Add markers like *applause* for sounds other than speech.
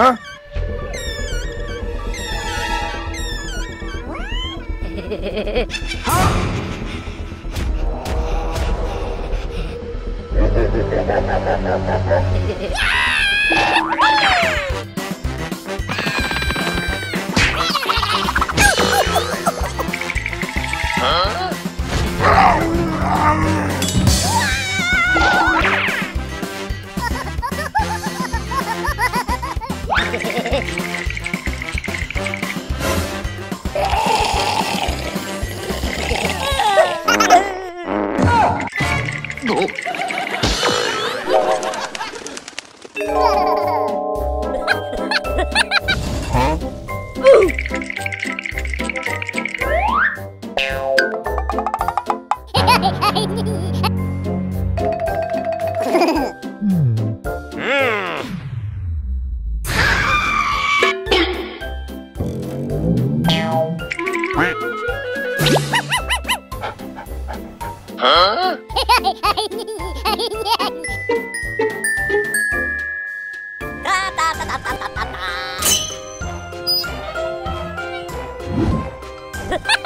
Huh? *laughs* Huh? Ha ha!